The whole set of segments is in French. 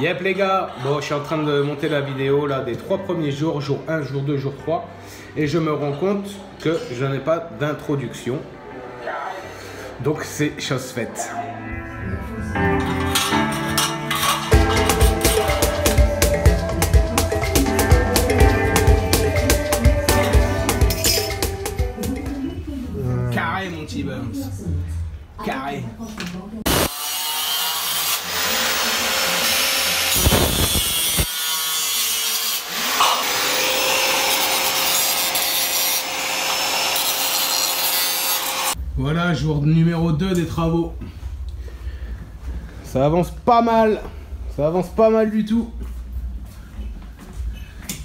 Yep les gars, bon je suis en train de monter la vidéo là des trois premiers jours, jour 1, jour 2, jour 3 et je me rends compte que je n'ai pas d'introduction. Donc c'est chose faite. Carré mon petit. Carré. Voilà, jour numéro 2 des travaux. Ça avance pas mal. Ça avance pas mal du tout.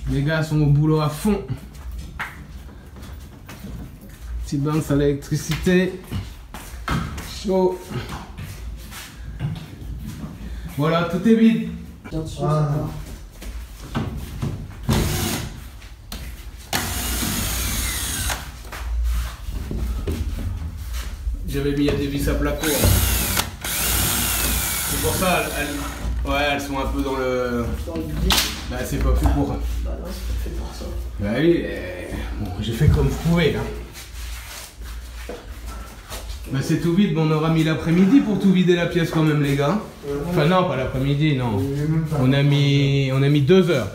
Les gars sont au boulot à fond. Petit bain à l'électricité. Chaud. Voilà, tout est vide. Ah. J'avais mis à des vis à plat court. C'est pour ça, elles, elles- ouais, elles sont un peu dans le. Dans le budget. Bah, c'est pas fait pour. Bah non, c'est pas fait pour ça. Bah oui, eh, bon, j'ai fait comme vous pouvez là. Bah c'est tout vide, bon, on aura mis l'après-midi pour tout vider la pièce quand même les gars. Enfin non, pas l'après-midi, non. On a mis, on a mis deux heures.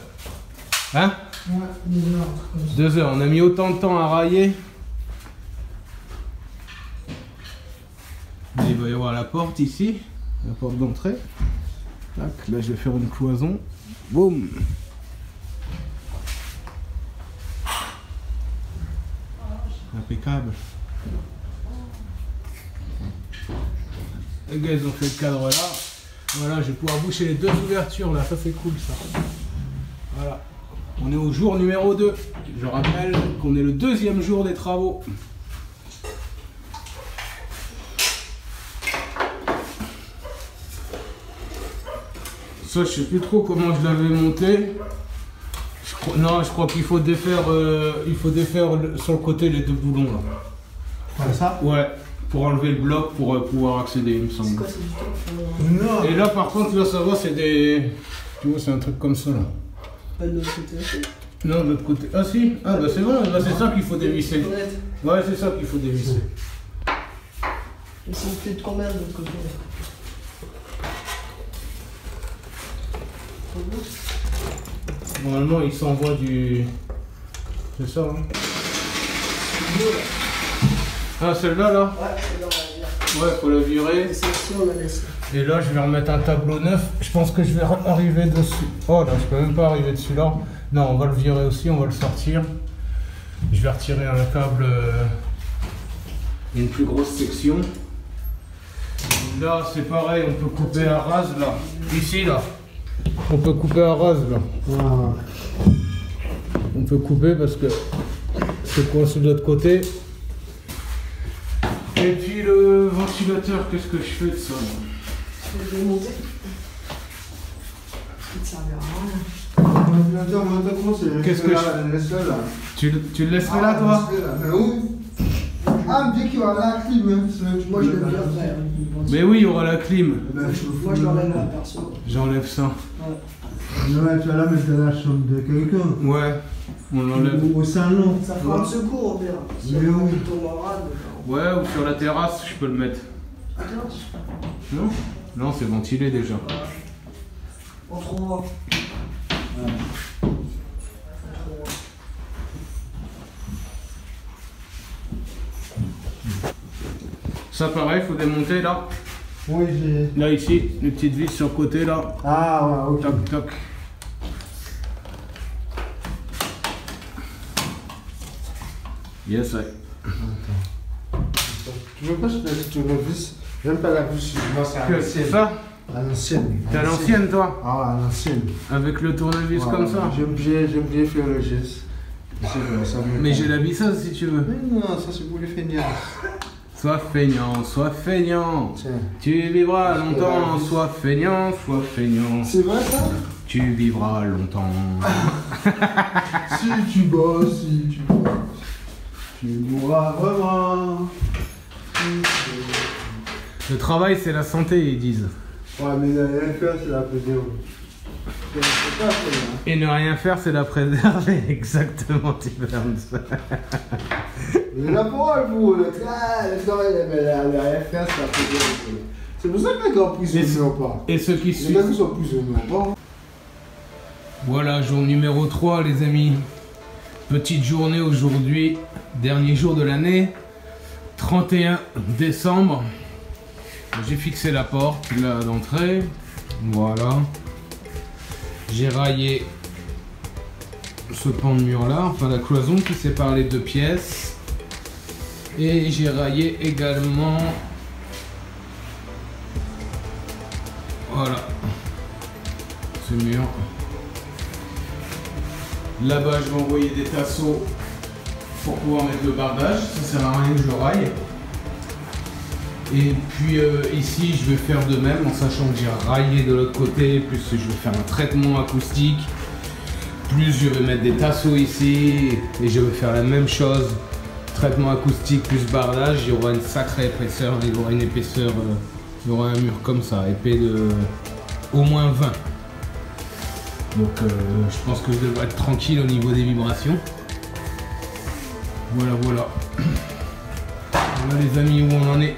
Hein? Deux heures, on a mis autant de temps à railler. Et il va y la porte ici, la porte d'entrée. Là je vais faire une cloison. Boum Impeccable. Les gars ils ont fait le cadre là. Voilà, je vais pouvoir boucher les deux ouvertures là, ça c'est cool ça. Voilà. On est au jour numéro 2. Je rappelle qu'on est le deuxième jour des travaux. Ça, je sais plus trop comment je l'avais monté. Je crois- non, je crois qu'il faut défaire, euh, il faut défaire le- sur le côté les deux boulons là. Comme ça Ouais, pour enlever le bloc pour euh, pouvoir accéder, il me C'est semble. quoi, c'est du temps Non Et là, par contre, là, ça va, c'est des. Tu vois, c'est un truc comme ça là. Pas de l'autre côté aussi. Non, de l'autre côté. Ah si, ah bah c'est bon, bah, c'est ça qu'il faut dévisser. Honnête. Ouais, c'est ça qu'il faut dévisser. Et c'est une clé de combien de l'autre côté Normalement, il s'envoie du. C'est ça, hein. Ah, celle-là, là Ouais, faut la virer. Et là, je vais remettre un tableau neuf. Je pense que je vais arriver dessus. Oh là, je peux même pas arriver dessus là. Non, on va le virer aussi, on va le sortir. Je vais retirer un câble. euh, Une plus grosse section. Là, c'est pareil, on peut couper à rase là. Ici, là. On peut couper à rase là. Ah. On peut couper parce que c'est coincé de l'autre côté. Et puis le ventilateur, qu'est-ce que je fais de ça là Je vais le démonter. Il ne servira à rien. L'ordinateur, maintenant, comment c'est? Qu'est-ce que je là. tu, le- tu le laisserais là toi? Laisse-le là. Mais où? Ah, bien qu'il y aura la clim, hein. Moi, je le hein. Mais oui, il y aura la clim. Moi, je l'enlève le- là, perso. J'enlève ça. Ouais. Tu vas la mettre dans la chambre de quelqu'un. Ouais, on l'enlève. Ou au salon. Ça fera un secours. Si Mais on oui. tombe en rade, ben, Ouais, ou sur la terrasse, je peux le mettre. on- Attends, Non Non, c'est ventilé déjà. on trouvera. Trouvera. Ça pareil, faut démonter là. Oui, j'ai. Là ici, les petites vis sur le côté là. Ah, ouais, ok. Toc toc. Yes, ouais. Tu veux pas que je te laisse tourner vis? J'aime pas la vis, moi c'est à l'ancienne. Ça? À l'ancienne. T'es à l'ancienne toi? Ah, à l'ancienne. Avec le tournevis Ouais, comme ça? J'aime bien, j'aime bien faire le geste. Vrai, ça Mais j'ai la bisseuse si tu veux. Mais non, ça c'est pour les feignasses. Sois feignant, sois feignant. Tiens. Tu vivras longtemps, sois feignant, sois feignant. C'est vrai ça? Tu vivras longtemps. Si tu bosses, si tu bosses, tu mourras vraiment. Le travail, c'est la santé, ils disent. Ouais, mais la faire, c'est la bien. Et ne rien faire, c'est la préserver. Exactement, Tim Burns. Mais la parole pour le travail, le travail, la la rien faire, c'est pour ça que les gars prisonniers pas. Et ceux qui Les suivent. gars qui sont prisonniers pas. Voilà, jour numéro 3, les amis. Petite journée aujourd'hui, dernier jour de l'année, 31 décembre. J'ai fixé la porte d'entrée. Voilà. J'ai raillé ce pan de mur là, enfin la cloison qui sépare les deux pièces. Et j'ai raillé également. Voilà. Ce mur. Là-bas, je vais envoyer des tasseaux pour pouvoir mettre le bardage. Ça sert à rien que je le raille. Et puis euh, ici, je vais faire de même en sachant que j'ai raillé de l'autre côté. Plus je vais faire un traitement acoustique. Plus je vais mettre des tasseaux ici. Et je vais faire la même chose. Traitement acoustique plus bardage. Il y aura une sacrée épaisseur. Il y aura une épaisseur. euh, il y aura un mur comme ça, épais de au moins 20. Donc euh, je pense que je devrais être tranquille au niveau des vibrations. Voilà, voilà. Voilà les amis où on en est.